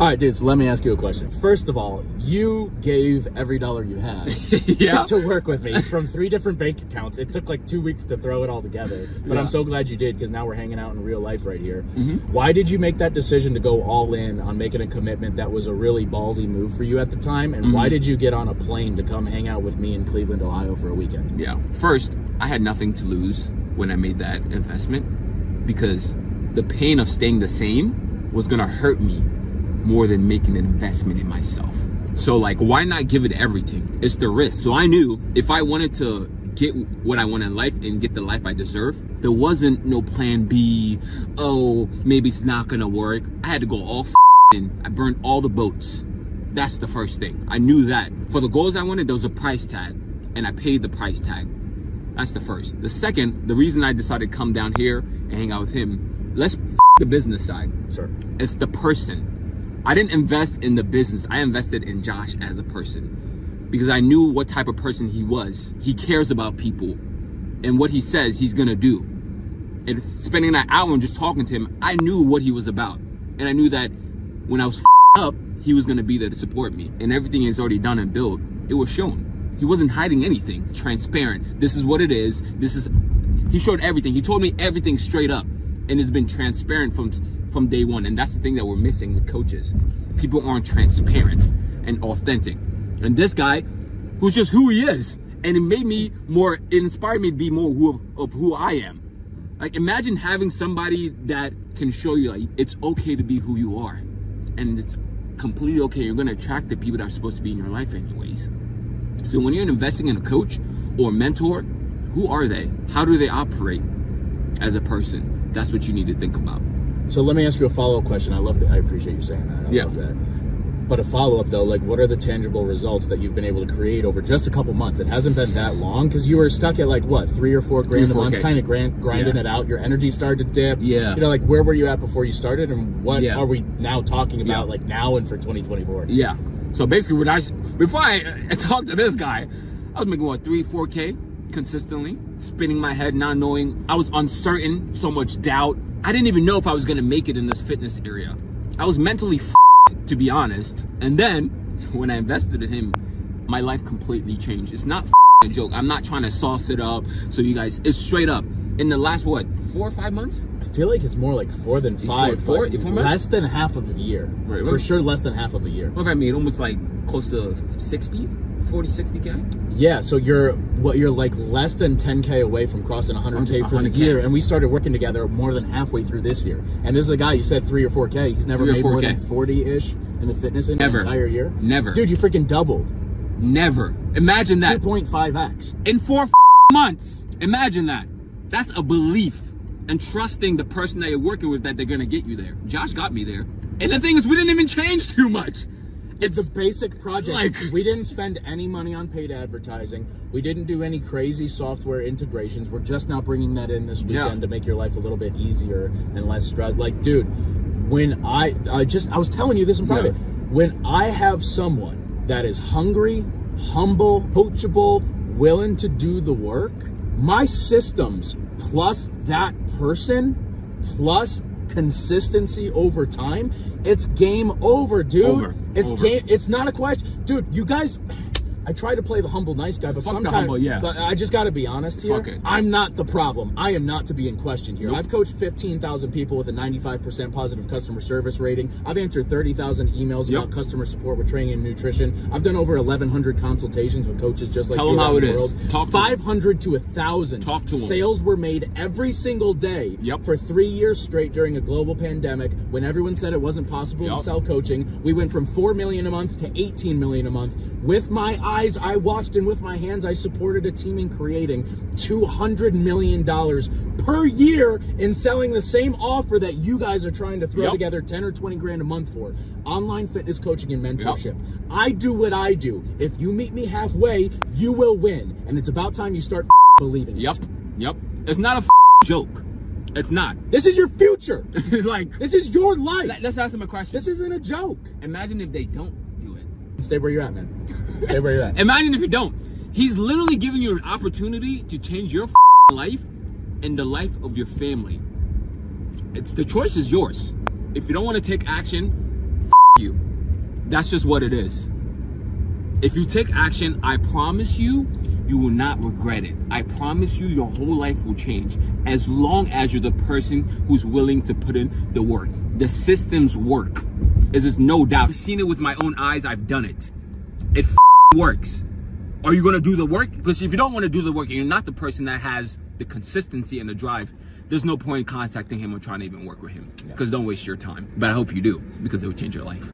All right, dude. So let me ask you a question. First of all, you gave every dollar you had Yeah. to, to work with me from three different bank accounts. It took like two weeks to throw it all together, but Yeah. I'm so glad you did because now we're hanging out in real life right here. Mhm. Why did you make that decision to go all in on making a commitment that was a really ballsy move for you at the time? And why Mhm. did you get on a plane to come hang out with me in Cleveland, Ohio for a weekend? Yeah. First, I had nothing to lose when I made that investment because the pain of staying the same was gonna hurt me more than making an investment in myself. So like, why not give it everything? It's the risk. So I knew if I wanted to get what I want in life and get the life I deserve, there wasn't no plan B. Oh, maybe it's not gonna work. I had to go all in. I burned all the boats. That's the first thing. I knew that. For the goals I wanted, there was a price tag, and I paid the price tag. That's the first. The second, the reason I decided to come down here and hang out with him, let's the business side. Sure. It's the person. I didn't invest in the business. I invested in Josh as a person because I knew what type of person he was. He cares about people and what he says he's going to do. And spending that hour and just talking to him, I knew what he was about. And I knew that when I was up, he was going to be there to support me. And everything is already done and built. It was shown. He wasn't hiding anything. Transparent. This is what it is. This is he showed everything. He told me everything straight up. And it's been transparent from from day one. And that's the thing that we're missing with coaches. People aren't transparent and authentic. And this guy, who's just who he is, and it made me more, it inspired me to be more who of, who I am. Like imagine having somebody that can show you like it's okay to be who you are. And it's completely okay. You're gonna attract the people that are supposed to be in your life anyways. So when you're investing in a coach or mentor, who are they? How do they operate as a person? That's what you need to think about. So let me ask you a follow up question. I love that. I appreciate you saying that. I Yeah. love that. But a follow up though, like what are the tangible results that you've been able to create over just a couple months? It hasn't been that long because you were stuck at like what three or four grand a month, 4K. kind of grand, grinding Yeah. it out. Your energy started to dip. Yeah. You know, like where were you at before you started, and what Yeah. are we now talking about, Yeah. like now and for 2024? Yeah. So basically, when I before I, I talked to this guy, I was making what three, four k consistently, spinning my head, not knowing. I was uncertain, so much doubt. I didn't even know if I was gonna make it in this fitness area. I was mentally f***ed, to be honest. And then when I invested in him, my life completely changed. It's not f***ing a joke. I'm not trying to sauce it up. So you guys, it's straight up. In the last what four or five months? I feel like it's more like four than five. four- four months? less than half of a year. Right, For what- sure, less than half of a year. What if I made almost like close to 60, 40, 60 k? Yeah, so you're what you're like less than 10k away from crossing 100k for the 100K. year, and we started working together more than halfway through this year. And this is a guy you said three or 4k. He's never made more 4K. than 40ish in the fitness in the entire year. Never. dude, you freaking doubled Never. Imagine that. 2.5x. in four months. Imagine that. That's a belief and trusting the person that you're working with that they're gonna get you there. Josh got me there. And the thing is, we didn't even change too much. It's The basic project. Like- we didn't spend any money on paid advertising. We didn't do any crazy software integrations. We're just now bringing that in this Yeah. weekend to make your life a little bit easier and less stress. Like, dude, when I I just I was telling you this in private. When I have someone that is hungry, humble, coachable, willing to do the work, my systems plus that person plus consistency over time, it's game over, dude. Over. It's Over. game. It's not a question, dude. You guys. I try to play the humble nice guy, but Fuck the sometimes humble, yeah. but I just got to be honest here. Fuck it. I'm not the problem. I am not to be in question here. Nope. I've coached 15,000 people with a 95% positive customer service rating. I've answered 30,000 emails Yep. about customer support with training and nutrition. I've done over 1,100 consultations with coaches just like Tell you them how it the is. world. Talk to them. 500 to 1,000 Talk to them. sales were made every single day Yep. for three years straight during a global pandemic when everyone said it wasn't possible Yep. to sell coaching. We went from 4 million a month to 18 million a month. With my eyes, I watched and with my hands, I supported a team in creating $200 million per year in selling the same offer that you guys are trying to throw Yep. together 10 or 20 grand a month for. Online fitness coaching and mentorship. I do what I do. If you meet me halfway, you will win. And it's about time you start believing it. Yep. Yep. It's not a joke. It's not. This is your future. like, This is your life. let- let's ask them a question. This isn't a joke. Imagine if they don't. Stay where you're at, man. Stay where you're at. Imagine if you don't. He's literally giving you an opportunity to change your life and the life of your family. It's the choice is yours. If you don't want to take action, you. That's just what it is. If you take action, I promise you, you will not regret it. I promise you, your whole life will change as long as you're the person who's willing to put in the work. The systems work. Is no doubt. I've seen it with my own eyes. I've done it. It works. Are you going to do the work? Because if you don't want to do the work and you're not the person that has the consistency and the drive, there's no point in contacting him or trying to even work with him. Because don't waste your time. But I hope you do because it will change your life.